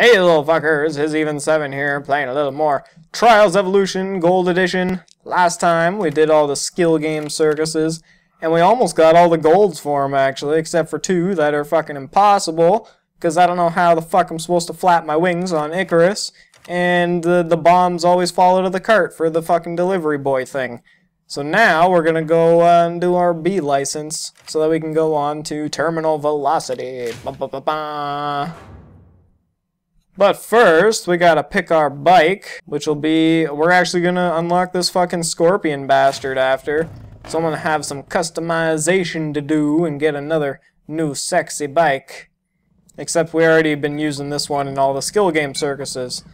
Hey little fuckers, his even 7 here, playing a little more Trials Evolution Gold Edition. Last time we did all the skill game circuses, and we almost got all the golds for them actually, except for two that are fucking impossible, because I don't know how the fuck I'm supposed to flap my wings on Icarus, and the, the bombs always fall out of the cart for the fucking delivery boy thing. So now we're gonna go uh, and do our B license so that we can go on to terminal velocity. Ba -ba -ba but first, we gotta pick our bike, which will be, we're actually gonna unlock this fucking scorpion bastard after. So I'm gonna have some customization to do and get another new sexy bike. Except we already been using this one in all the skill game circuses.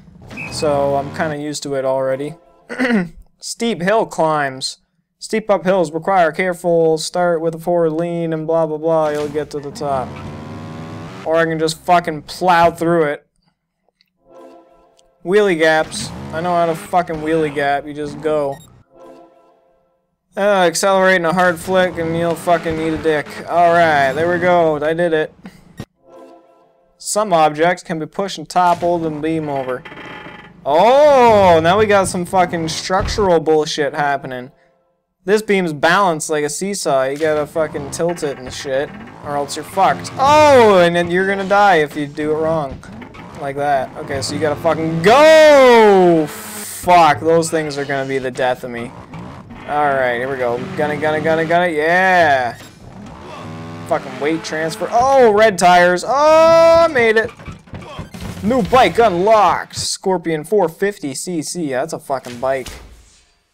So I'm kinda used to it already. Steep hill climbs. Steep up hills require careful start with a forward lean and blah blah blah, you'll get to the top. Or I can just fucking plow through it. Wheelie gaps. I know how to fucking wheelie gap. You just go. Uh, accelerating a hard flick and you'll fucking eat a dick. Alright, there we go. I did it. Some objects can be pushed and toppled and beam over. Oh, now we got some fucking structural bullshit happening. This beam's balanced like a seesaw. You gotta fucking tilt it and shit, or else you're fucked. Oh, and then you're gonna die if you do it wrong like that. Okay, so you gotta fucking go! Fuck, those things are gonna be the death of me. Alright, here we go. Gonna, gonna, gonna, gonna, yeah! Fucking weight transfer. Oh, red tires. Oh, I made it. New bike unlocked. Scorpion 450cc. That's a fucking bike.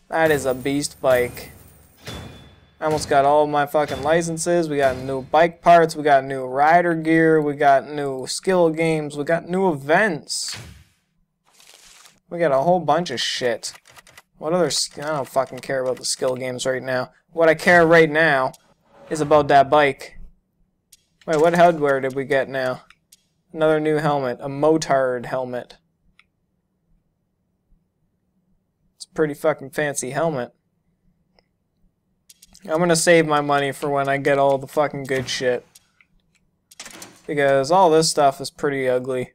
That is a beast bike. I almost got all my fucking licenses. We got new bike parts. We got new rider gear. We got new skill games. We got new events. We got a whole bunch of shit. What other... I don't fucking care about the skill games right now. What I care right now is about that bike. Wait, what hardware did we get now? Another new helmet. A Motard helmet. It's a pretty fucking fancy helmet. I'm gonna save my money for when I get all the fucking good shit. Because all this stuff is pretty ugly.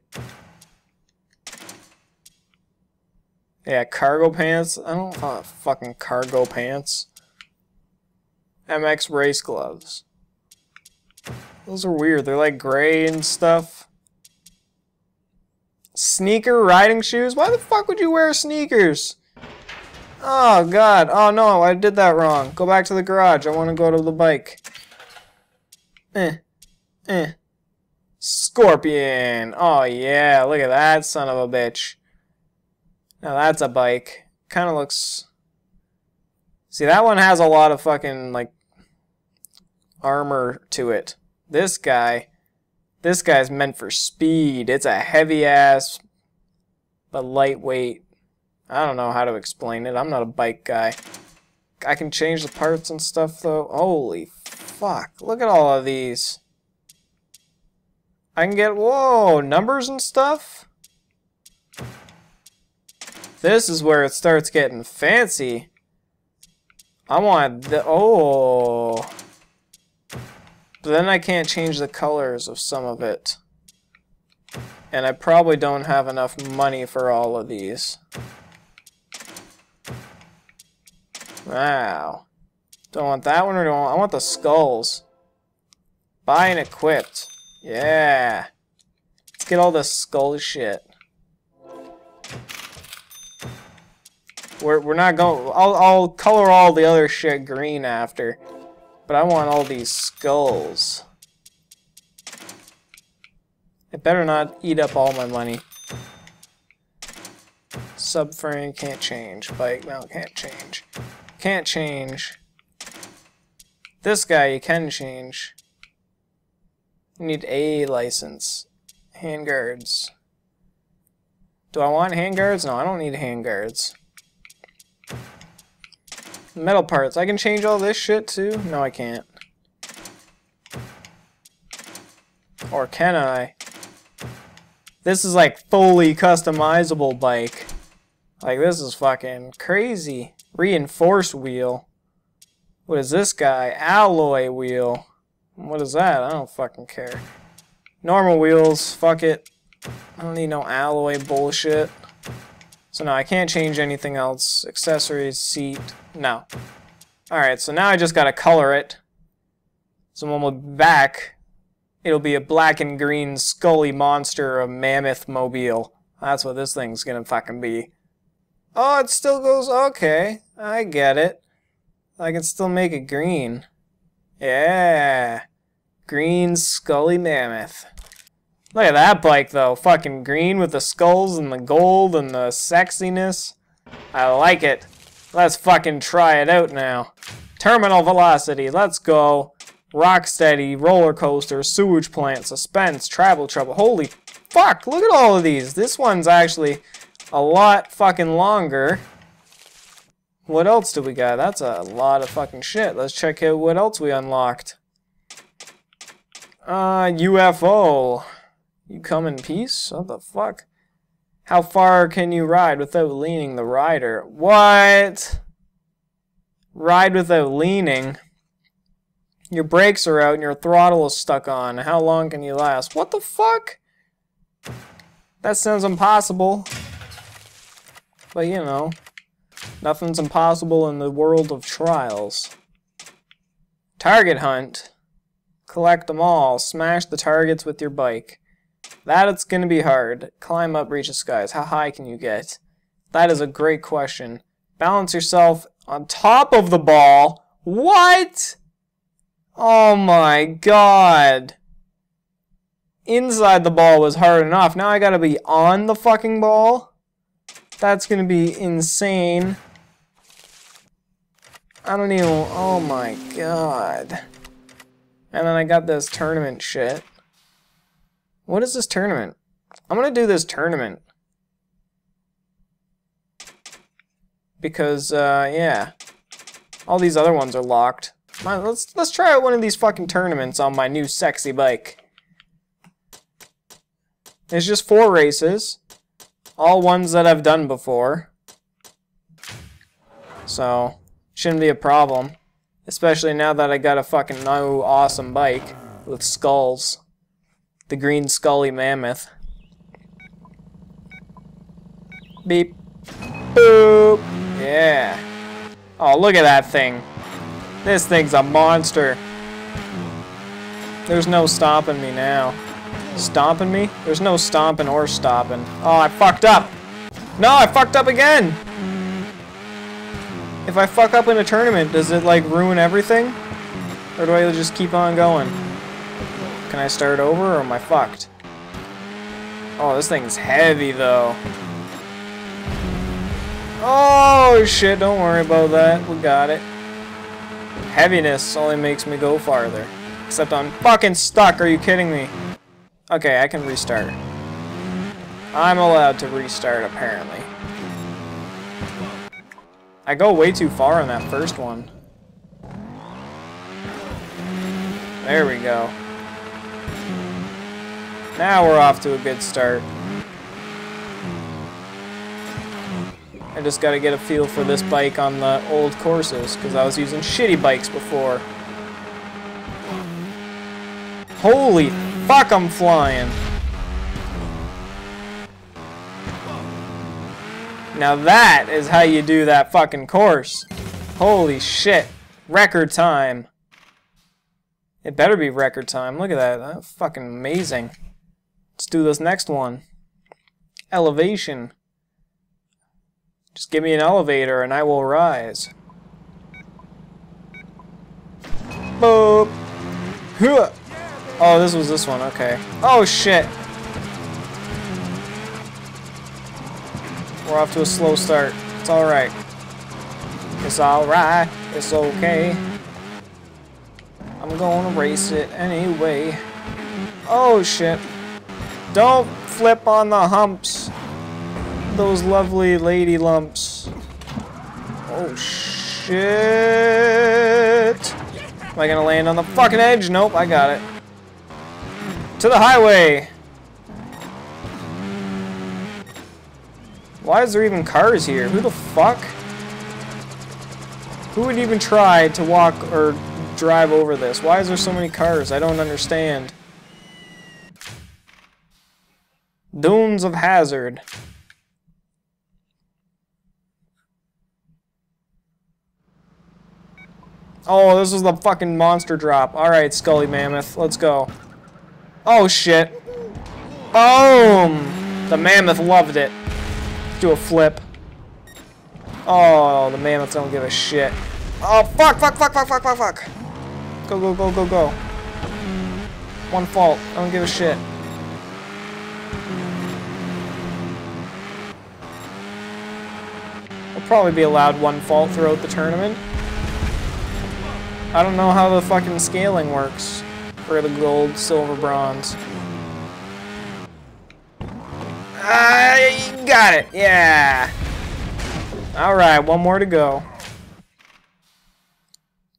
Yeah, cargo pants. I don't want fucking cargo pants. MX race gloves. Those are weird. They're like gray and stuff. Sneaker riding shoes? Why the fuck would you wear sneakers? Oh, God. Oh, no, I did that wrong. Go back to the garage. I want to go to the bike. Eh. Eh. Scorpion. Oh, yeah. Look at that son of a bitch. Now, that's a bike. Kind of looks... See, that one has a lot of fucking, like, armor to it. This guy... This guy's meant for speed. It's a heavy-ass, but lightweight I don't know how to explain it. I'm not a bike guy. I can change the parts and stuff, though. Holy fuck. Look at all of these. I can get, whoa, numbers and stuff? This is where it starts getting fancy. I want the, oh. But then I can't change the colors of some of it. And I probably don't have enough money for all of these. Wow. Don't want that one or don't I want the skulls. Buy and equipped. Yeah. Let's get all the skull shit. We're, we're not going... I'll, I'll color all the other shit green after. But I want all these skulls. It better not eat up all my money. Subframe can't change. Bike mount can't change. Can't change. This guy you can change. You need a license. Handguards. Do I want handguards? No, I don't need handguards. Metal parts. I can change all this shit too? No, I can't. Or can I? This is like fully customizable bike. Like this is fucking crazy. Reinforced wheel. What is this guy? Alloy wheel. What is that? I don't fucking care. Normal wheels. Fuck it. I don't need no alloy bullshit. So now I can't change anything else. Accessories, seat, no. Alright, so now I just gotta color it. So when we're back, it'll be a black and green skully monster, a mammoth mobile. That's what this thing's gonna fucking be. Oh, it still goes, okay, I get it. I can still make it green. Yeah. Green Skully Mammoth. Look at that bike though. Fucking green with the skulls and the gold and the sexiness. I like it. Let's fucking try it out now. Terminal velocity, let's go. Rocksteady, roller coaster, sewage plant, suspense, travel trouble. Holy fuck, look at all of these. This one's actually a lot fucking longer. What else do we got? That's a lot of fucking shit. Let's check out what else we unlocked. Uh, UFO. You come in peace? What the fuck? How far can you ride without leaning the rider? What? Ride without leaning? Your brakes are out and your throttle is stuck on. How long can you last? What the fuck? That sounds impossible. But you know, nothing's impossible in the world of trials. Target hunt. Collect them all. Smash the targets with your bike. That it's gonna be hard. Climb up, reach the skies. How high can you get? That is a great question. Balance yourself on top of the ball. What? Oh my god. Inside the ball was hard enough. Now I gotta be on the fucking ball? That's gonna be insane. I don't even... Oh my god. And then I got this tournament shit. What is this tournament? I'm gonna do this tournament. Because, uh, yeah. All these other ones are locked. let's let's try out one of these fucking tournaments on my new sexy bike. It's just four races. All ones that I've done before. So, shouldn't be a problem. Especially now that I got a fucking new awesome bike with skulls. The green skully mammoth. Beep. Boop. Yeah. Oh, look at that thing. This thing's a monster. There's no stopping me now. Stomping me? There's no stomping or stopping. Oh, I fucked up. No, I fucked up again. If I fuck up in a tournament, does it like ruin everything? Or do I just keep on going? Can I start over or am I fucked? Oh, this thing's heavy though. Oh shit, don't worry about that. We got it. Heaviness only makes me go farther. Except I'm fucking stuck, are you kidding me? Okay, I can restart. I'm allowed to restart apparently. I go way too far on that first one. There we go. Now we're off to a good start. I just gotta get a feel for this bike on the old courses, because I was using shitty bikes before. Holy fuck, I'm flying! Now that is how you do that fucking course. Holy shit. Record time. It better be record time. Look at that. That's fucking amazing. Let's do this next one. Elevation. Just give me an elevator and I will rise. Boop. Oh, this was this one. Okay. Oh, shit. We're off to a slow start. It's alright. It's alright. It's okay. I'm gonna race it anyway. Oh shit. Don't flip on the humps. Those lovely lady lumps. Oh shit. Am I gonna land on the fucking edge? Nope, I got it. To the highway. Why is there even cars here? Who the fuck? Who would even try to walk or drive over this? Why is there so many cars? I don't understand. Dunes of Hazard. Oh, this is the fucking monster drop. Alright, Skully Mammoth, let's go. Oh, shit. Boom! The Mammoth loved it. Do a flip. Oh, the Mammoths don't give a shit. Oh, fuck, fuck, fuck, fuck, fuck, fuck, fuck. Go, go, go, go, go. One fault. I don't give a shit. I'll probably be allowed one fault throughout the tournament. I don't know how the fucking scaling works for the gold, silver, bronze. I got it. Yeah. All right, one more to go.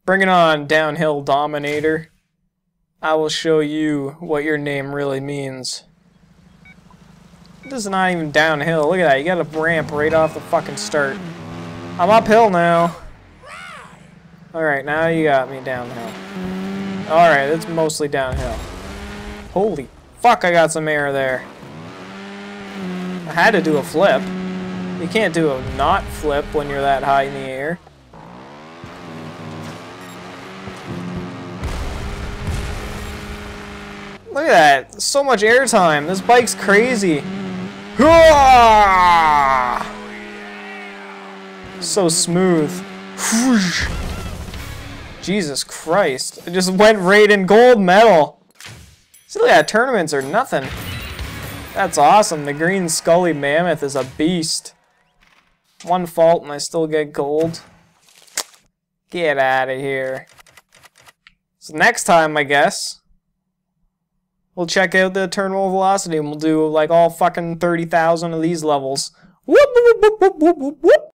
Bring it on, downhill dominator. I will show you what your name really means. This is not even downhill. Look at that. You got a ramp right off the fucking start. I'm uphill now. Alright, now you got me downhill. Alright, it's mostly downhill. Holy fuck, I got some air there. I had to do a flip. You can't do a not flip when you're that high in the air. Look at that. So much air time. This bike's crazy. So smooth. Jesus Christ. It just went right in gold medal. See, look at. Tournaments are nothing. That's awesome. The green Skully Mammoth is a beast. One fault and I still get gold. Get out of here. So next time, I guess, we'll check out the terminal velocity and we'll do like all fucking 30,000 of these levels. Whoop, whoop, whoop.